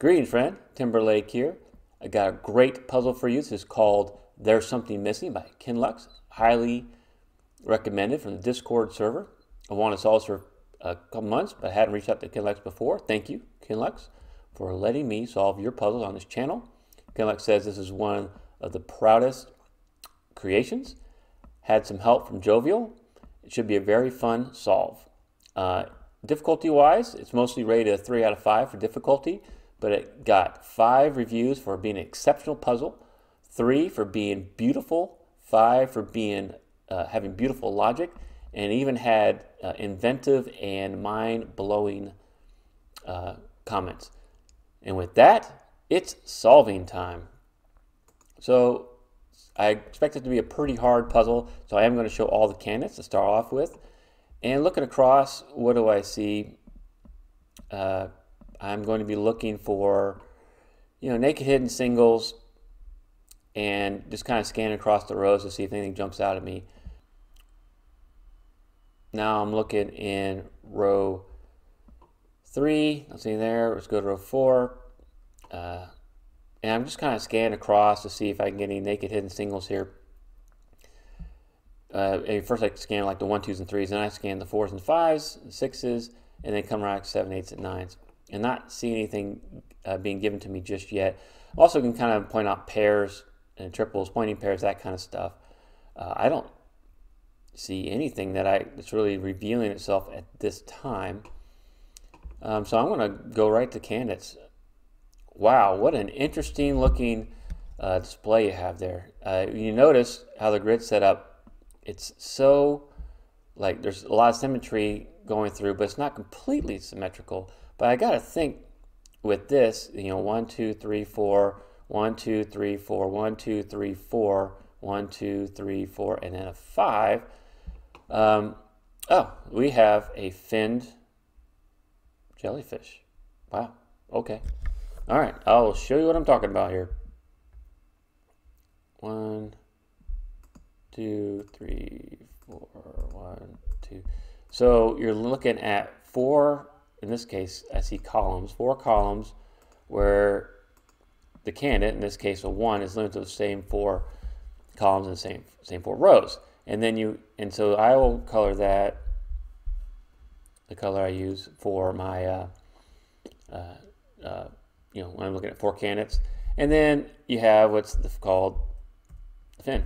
Greetings, friend. Timberlake here. I got a great puzzle for you. This is called There's Something Missing by Qinlux. Highly recommended from the Discord server. I wanted to solve this for a couple months, but I hadn't reached out to Qinlux before. Thank you, Qinlux, for letting me solve your puzzles on this channel. Qinlux says this is one of the proudest creations. Had some help from Jovial. It should be a very fun solve. Uh, difficulty wise, it's mostly rated a 3 out of 5 for difficulty, but it got 5 reviews for being an exceptional puzzle, 3 for being beautiful, 5 for being uh, having beautiful logic, and even had uh, inventive and mind blowing uh, comments. And with that, it's solving time. So I expect it to be a pretty hard puzzle, so I am going to show all the candidates to start off with. And looking across, what do I see? Uh, I'm going to be looking for, you know, naked hidden singles and just kind of scan across the rows to see if anything jumps out at me. Now I'm looking in row three, nothing there. Let's go to row four. Uh, and I'm just kind of scanning across to see if I can get any naked hidden singles here. Uh, first I scan like the one, twos, and threes, then I scan the fours and fives, sixes, and then come around seven, eights, and nines. And not see anything uh, being given to me just yet. Also can kind of point out pairs and triples, pointing pairs, that kind of stuff. Uh, I don't see anything that I that's really revealing itself at this time. Um, so I'm going to go right to candidates. Wow, what an interesting looking uh, display you have there. Uh, you notice how the grid's set up. It's so, like, there's a lot of symmetry going through, but it's not completely symmetrical. But I got to think with this, you know, one, two, three, four, one, two, three, four, one, two, three, four, one, two, three, four, and then a five. Um, oh, we have a finned jellyfish. Wow, okay. All right, I'll show you what I'm talking about here. One, two, three, four, one, two. So you're looking at four, in this case, I see columns, four columns where the candidate, in this case a one, is limited to the same four columns and the same, same four rows. And then you, and so I will color that, the color I use for my uh, uh, uh, you know, when I'm looking at four candidates. And then you have what's called the fin,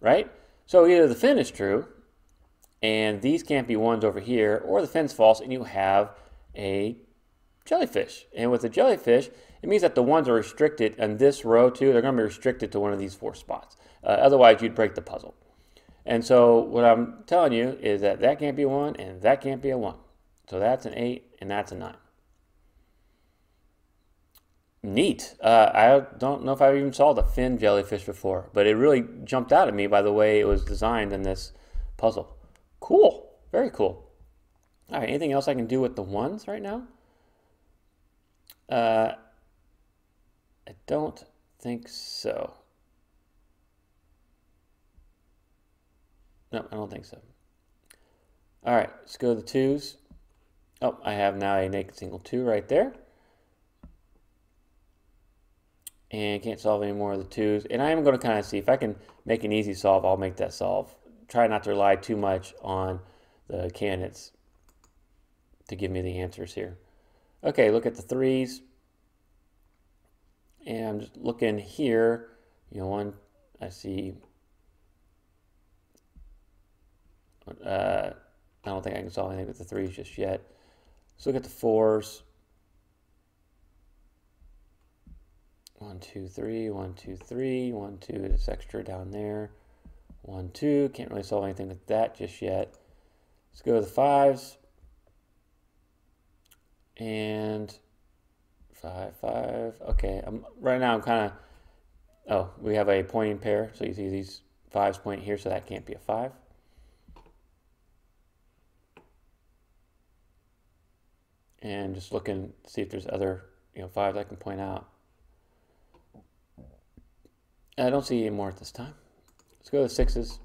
right? So either the fin is true, and these can't be ones over here, or the fin's false, and you have a jellyfish. And with the jellyfish, it means that the ones are restricted in this row too. They're going to be restricted to one of these four spots. Uh, otherwise, you'd break the puzzle. And so what I'm telling you is that that can't be a 1 and that can't be a 1. So that's an 8 and that's a 9. Neat. Uh, I don't know if I've even saw the fin jellyfish before, but it really jumped out at me by the way it was designed in this puzzle. Cool. Very cool. All right, anything else I can do with the ones right now? Uh, I don't think so. No, I don't think so. All right, let's go to the twos. Oh, I have now a naked single two right there. and can't solve any more of the twos. And I am going to kind of see if I can make an easy solve, I'll make that solve. Try not to rely too much on the candidates to give me the answers here. Okay, look at the threes. And I'm just looking here, you know, one, I see, uh, I don't think I can solve anything with the threes just yet. Let's look at the fours. One, two, three, one, two, three, one, two, it's extra down there. One, two, can't really solve anything with that just yet. Let's go to the fives. And five, five. Okay, I'm, right now I'm kind of, oh, we have a pointing pair. So you see these fives point here, so that can't be a five. And just looking to see if there's other, you know, fives I can point out. I don't see any more at this time. Let's go to sixes.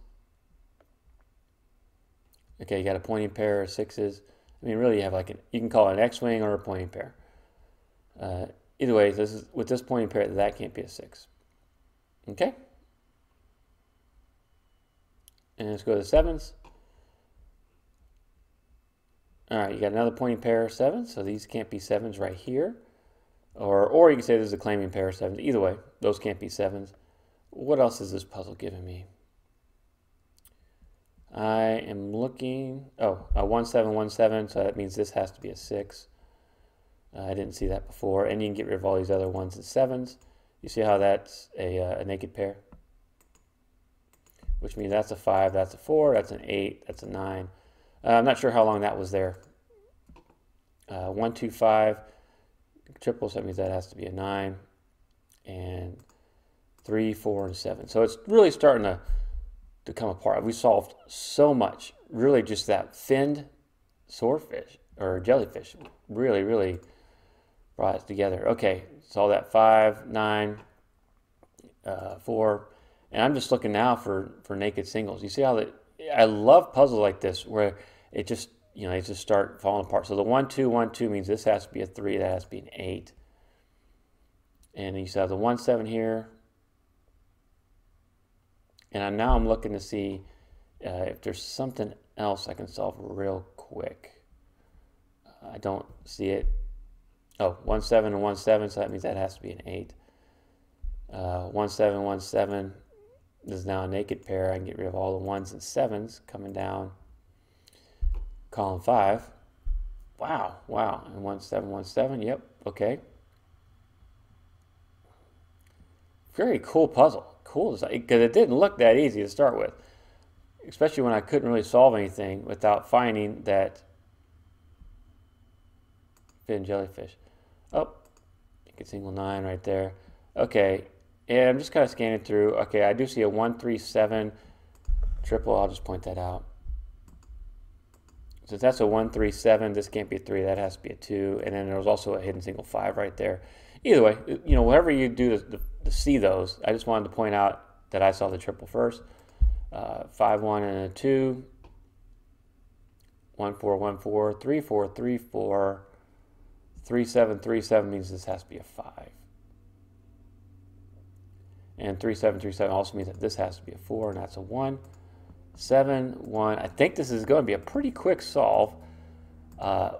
Okay, you got a pointing pair of sixes. I mean, really, you have like an, you can call it an X-wing or a pointing pair. Uh, either way, this is, with this pointing pair, that can't be a 6. Okay? And let's go to the 7s. All right, you got another pointing pair of 7s, so these can't be 7s right here. Or, or you can say this is a claiming pair of 7s. Either way, those can't be 7s. What else is this puzzle giving me? I am looking, oh, a 1717, so that means this has to be a 6. Uh, I didn't see that before. And you can get rid of all these other 1s and 7s. You see how that's a, uh, a naked pair? Which means that's a 5, that's a 4, that's an 8, that's a 9. Uh, I'm not sure how long that was there. Uh, 1, 2, 5, triples, that means that has to be a 9. And 3, 4, and 7. So it's really starting to, to come apart. We solved so much. Really just that finned swordfish or jellyfish really, really brought it together. Okay, so that 5, 9, uh, 4. And I'm just looking now for, for naked singles. You see how that, I love puzzles like this where it just, you know, they just start falling apart. So the 1, 2, 1, 2 means this has to be a 3, that has to be an 8. And you see the 1, 7 here, and now I'm looking to see uh, if there's something else I can solve real quick. Uh, I don't see it. Oh, 1, 7 and 1, 7, so that means that has to be an 8. Uh, 1, 7, 1, 7 is now a naked pair. I can get rid of all the 1s and 7s coming down column 5. Wow, wow. And 1, 7, 1, 7, yep, okay. Very cool puzzle cool because it didn't look that easy to start with, especially when I couldn't really solve anything without finding that fin jellyfish. Oh, you can single nine right there. Okay, and I'm just kind of scanning through. Okay, I do see a 137 triple. I'll just point that out. So that's a 137. This can't be a 3. That has to be a 2. And then there was also a hidden single 5 right there. Either way, you know, whatever you do to, to see those, I just wanted to point out that I saw the triple first. Uh, 5 1 and a 2. 1 4 1 4 3 4. 3 7 3 7 means this has to be a 5. And 3 7 3 7 also means that this has to be a 4, and that's a 1. 7 1. I think this is going to be a pretty quick solve Uh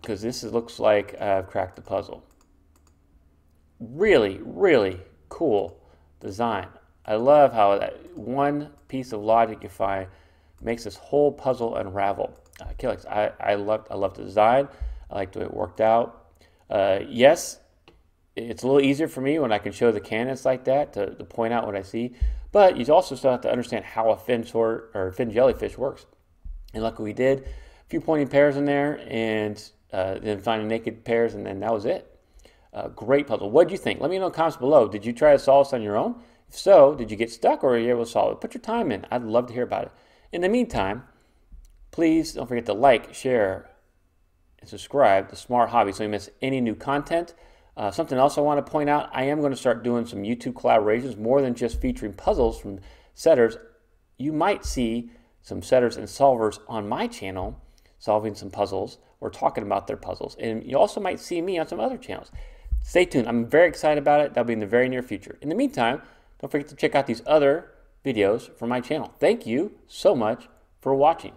because uh, this is, looks like I've cracked the puzzle. Really, really cool design. I love how that one piece of logic you find makes this whole puzzle unravel. Uh, Calyx, I, I love I love the design. I like the way it worked out. Uh, yes, it's a little easier for me when I can show the canons like that to, to point out what I see. But you also still have to understand how a fin sort or fin jellyfish works. And luckily we did. A few pointing pairs in there, and uh, then finding naked pairs, and then that was it. Uh, great puzzle. What do you think? Let me know in the comments below. Did you try to solve this on your own? If so, did you get stuck or were you able to solve it? Put your time in. I'd love to hear about it. In the meantime, please don't forget to like, share, and subscribe to Smart Hobby so you miss any new content. Uh, something else I want to point out, I am going to start doing some YouTube collaborations more than just featuring puzzles from setters. You might see some setters and solvers on my channel solving some puzzles or talking about their puzzles. And you also might see me on some other channels. Stay tuned. I'm very excited about it. That'll be in the very near future. In the meantime, don't forget to check out these other videos from my channel. Thank you so much for watching.